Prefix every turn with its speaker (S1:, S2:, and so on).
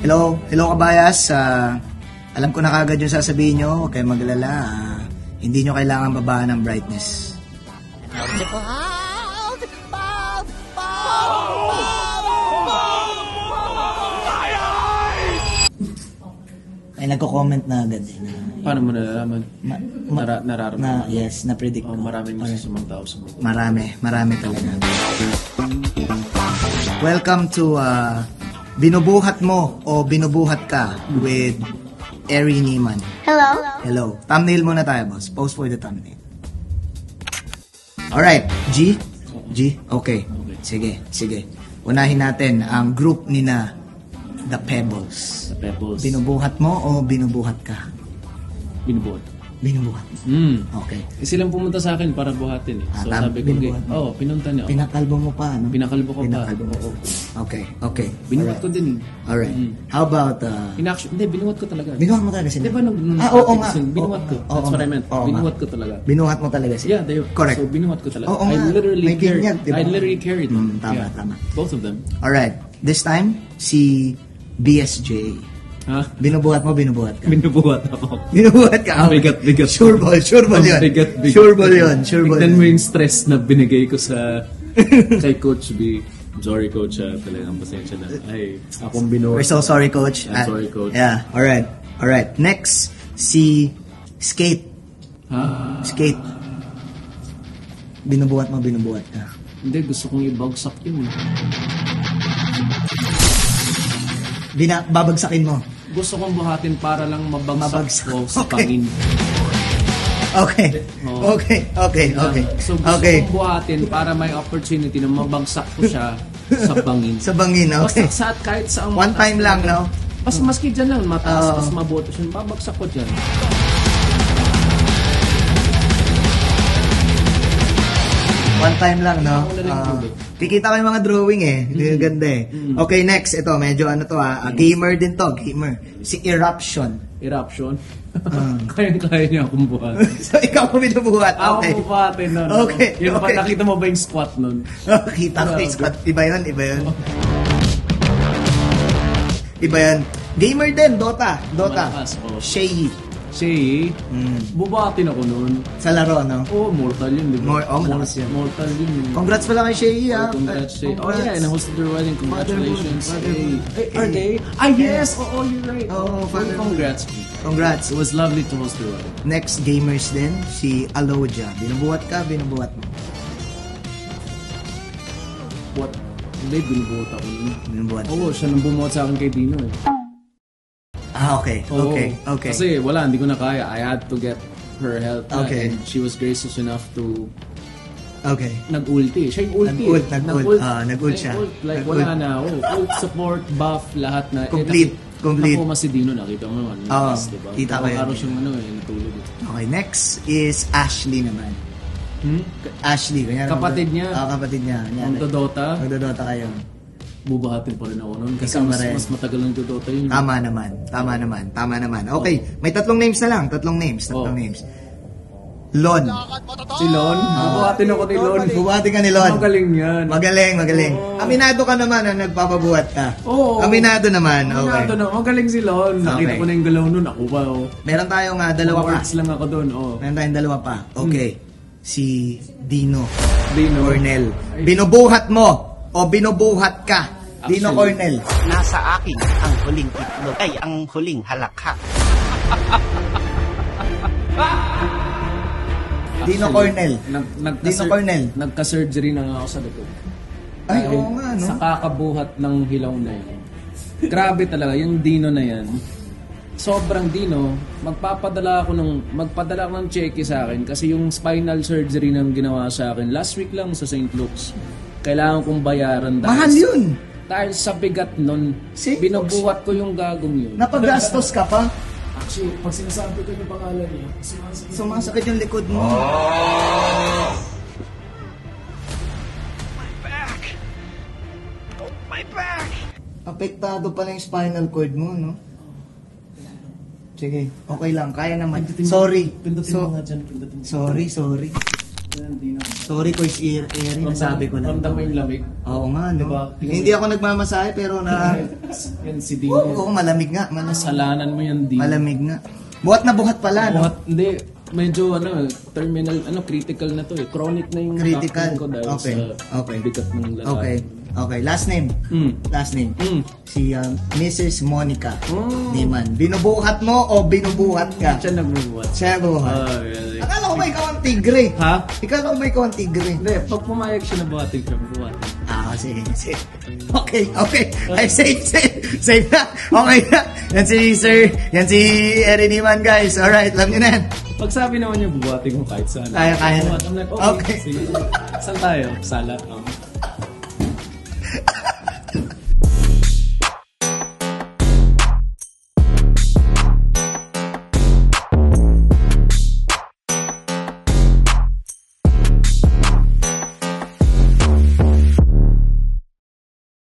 S1: Hello, hello kabayas. Ah, alam ko na kagad yung sasabihin nyo, huwag kayong maglala. Ah, hindi nyo kailangan babaan ng brightness. Ay, nagko-comment na agad eh. Na,
S2: Paano mo nalalaman?
S1: ma- ma-
S2: Nara, nararamdaman.
S1: na, yes, na-predict
S2: Oh,
S1: ko.
S2: maraming
S1: Okay.
S2: masasamang tao sa mundo.
S1: Marami, marami talaga. Welcome to uh, Binubuhat Mo o Binubuhat Ka with Eri Neiman.
S3: Hello?
S1: Hello. Thumbnail muna tayo, boss. Post for the thumbnail. Alright, G? G? Okay. Sige, sige. Unahin natin ang group ni na The Pebbles.
S2: Sa Pebbles.
S1: Binubuhat mo o binubuhat ka?
S2: Binubuhat.
S1: Binubuhat.
S2: Hmm.
S1: Okay.
S2: Eh, silang pumunta sa akin para buhatin eh.
S1: Ah,
S2: So
S1: tama.
S2: sabi ko, oo, oh, pinunta niya.
S1: Pinakalbo mo pa, no?
S2: Pinakalbo ko pa.
S1: Pinakalbo mo.
S2: Oo.
S1: Okay, okay.
S2: Binuhat ko din.
S1: Alright.
S2: Mm.
S1: How about, uh,
S2: In-action, hindi, binuhat ko talaga.
S1: binuhat mo talaga sila?
S2: Di ba nung, nung
S1: Ah, oo nga.
S2: binuhat ko.
S1: Oo,
S2: That's
S1: oo
S2: what I meant.
S1: Oo nga.
S2: binuhat ko talaga.
S1: Binuhat mo talaga sila?
S2: Yeah, they,
S1: Correct.
S2: So, binuhat ko talaga.
S1: Oo
S2: I
S1: nga.
S2: literally
S1: May
S2: carried.
S1: ganyan, di ba?
S2: I literally carried them.
S1: Mm, tama,
S2: yeah.
S1: tama.
S2: Both of them.
S1: Alright. This time, si BSJ.
S2: Ha?
S1: Binubuhat mo, binubuhat ka.
S2: Binubuhat ako.
S1: Binubuhat ka.
S2: Ang bigat, bigat.
S1: Sure ball, sure ball yun.
S2: Bigat, bigat.
S1: Sure ball yun, sure ball
S2: Tignan
S1: yun.
S2: mo yung stress na binigay ko sa kay Coach B. I'm sorry, Coach. ah, talagang pasensya na. Ay, akong binuhat.
S1: We're so sorry, coach.
S2: I'm
S1: Ah,
S2: sorry, coach.
S1: Yeah, alright. Alright. Next, si Skate.
S2: Ha?
S1: Skate. Binubuhat mo, binubuhat ka.
S2: Hindi, gusto kong ibagsak yun.
S1: Bina, babagsakin mo.
S2: Gusto kong buhatin para lang mabagsak,
S1: Mabagsak.
S2: ko sa
S1: Okay.
S2: pangin.
S1: Okay.
S2: Oo.
S1: Okay, okay, okay.
S2: So gusto
S1: Okay.
S2: kong buhatin para may opportunity na mabagsak ko siya sa pangin.
S1: Sa bangin, okay.
S2: Basta sa kahit sa
S1: One time lang, no?
S2: Mas maski dyan lang, mataas,
S1: Oo.
S2: mas mabuti siya. Babagsak ko dyan.
S1: One time lang, no?
S2: Ulit.
S1: kikita ko yung mga drawing eh.
S2: Mm-hmm.
S1: Ganda eh. Okay, next. Ito, medyo ano to ah. ah, Gamer din to, gamer. Si Eruption.
S2: Eruption.
S1: Ah.
S2: Kaya-kaya niya akong buhatin.
S1: so, ikaw mo binubuhat.
S2: Ako
S1: Okay.
S2: buhatin nun.
S1: Okay,
S2: Yung
S1: okay.
S2: pa, nakita mo ba yung squat nun?
S1: Kita ko yung squad. Iba yun, iba yun. Iba yun. Gamer din, Dota. Dota.
S2: Malakas, oh.
S1: Shay.
S2: Shay,
S1: Mm.
S2: bubatin ako nun.
S1: Sa laro, no?
S2: Oh, mortal yun, di ba?
S1: Mor- oh, malakas yun.
S2: Mortal yun. yun.
S1: Congrats pala kay Shay, ah.
S2: Congrats, Shay. Oh, yeah, and I hosted their wedding. Congratulations.
S1: Fatherhood.
S2: Hey, are they? Ah, yes! Oo, you're right.
S1: Oo, fatherhood.
S2: Congrats.
S1: Congrats.
S2: It was lovely to host their wedding.
S1: Next gamers din, si Aloja. Binubuhat ka, binubuhat mo.
S2: What? Hindi, binubuhat ako nun.
S1: Binubuhat.
S2: Oo, siya nang bumuhat sa akin kay Dino eh.
S1: Ah, okay.
S2: Oo.
S1: Okay. Okay.
S2: Kasi wala, hindi ko na kaya. I had to get her help na,
S1: Okay.
S2: and she was gracious enough to
S1: Okay.
S2: nag-ulti. Siya yung ulti.
S1: Nag-ult, nag-ult. Ah, nag-ult siya.
S2: Like,
S1: Nag-ult.
S2: wala na. Oh, ult, support, buff, lahat na.
S1: Complete,
S2: Eh,
S1: complete.
S2: Ako mas si Dino, nakita mo naman.
S1: Oo,
S2: taas, diba?
S1: kita ko yun.
S2: Araw siyang ano eh, natulog. eh.
S1: Okay, next is Ashley naman.
S2: Hmm?
S1: Ashley, kanya
S2: Kapatid niya.
S1: Ah, kapatid niya.
S2: Ang Dodota,
S1: Magdodota kayo.
S2: Bubuhatin pa rin ako noon. Kasi
S1: Ikaw
S2: mas,
S1: rin.
S2: mas matagal ng Dodota yun.
S1: Tama naman. Tama naman. Tama naman. Okay, may tatlong names na lang. Tatlong names. Tatlong
S2: Oh.
S1: names. Lon.
S2: Si Lon, bubuhatin ako ni Lon.
S1: Bubati ka ni Lon.
S2: Magaling yan.
S1: Magaling, magaling.
S2: Oo.
S1: Aminado ka naman na nagpapabuhat ka.
S2: Oo.
S1: Aminado naman. Okay.
S2: Aminado na, magaling si Lon. Nakita
S1: Okay.
S2: ko na yung galaw nun. Ako ba, oh.
S1: Meron tayong ah, dalawa pa.
S2: Awards lang ako doon, oh.
S1: Meron tayong dalawa pa. Okay. Si Dino.
S2: Dino.
S1: Cornel. Binubuhat mo o binubuhat ka. Dino
S2: Actually-
S1: Cornel.
S4: Nasa akin ang huling itlog ay ang huling halakha.
S1: Dino
S2: Actually,
S1: Cornel.
S2: Nag,
S1: Dino Cornel.
S2: Nagka-surgery na nga ako sa likod.
S1: Ay,
S2: Dahil
S1: oo nga, no?
S2: Sa kakabuhat ng hilaw na yan. Grabe talaga, yung Dino na yan. Sobrang Dino, magpapadala ako ng magpadala ako ng cheque sa akin kasi yung spinal surgery nang ginawa sa akin last week lang sa St. Luke's. Kailangan kong bayaran dahil
S1: Mahal
S2: sa-
S1: yun.
S2: Dahil sa bigat nun,
S1: St.
S2: binubuhat ko yung gagong yun.
S1: Napagastos ka pa.
S2: Actually, pag sinasabi ko yung pangalan niya, sumasakit.
S1: Sumasakit yung likod mo. Apektado pala yung spinal cord mo, no? Sige, okay lang. Kaya naman.
S2: Pindutin
S1: Sorry.
S2: Pindutin
S1: So-
S2: mo nga dyan, pindutin mo.
S1: Sorry, sorry. Sorry ko is ear, airy, nasabi ko lang.
S2: Ramdam mo yung lamig.
S1: Oo nga, no?
S2: Diba?
S1: Hindi ako nagmamasahe, pero na...
S2: Yan si Dino.
S1: Oo, malamig nga. Malamig,
S2: Kasalanan mo yan, Dino.
S1: malamig nga. Buhat na buhat pala, no?
S2: Buhat, hindi. Medyo ano, terminal, ano, critical na to eh. Chronic na yung
S1: Critical.
S2: ko dahil
S1: Okay.
S2: sa
S1: Okay.
S2: bigat ng lalaki.
S1: Okay. Okay, last name.
S2: Mm.
S1: Last name.
S2: Mm.
S1: Si um, Mrs. Monica
S2: Mm.
S1: Niman. Binubuhat mo o binubuhat ka?
S2: Siya nagbubuhat.
S1: Siya buhat.
S2: Oh, really?
S1: Akala ko ba ikaw ang tigre?
S2: Ha?
S1: Akala ko ba ikaw ang tigre?
S2: Hindi, pag pumayag siya na buhatin siya, buhatin.
S1: Ah, sige, sige. Okay, okay. Ay, safe, safe. Safe na. Okay na. Yan si Sir. Yan si Erin Niman, guys. Alright, alam niyo na yan.
S2: Pag sabi naman niya, bubuhatin ko kahit saan.
S1: Kaya, kaya.
S2: I'm like, okay,
S1: Okay.
S2: sige. Saan tayo? Sala. Oh.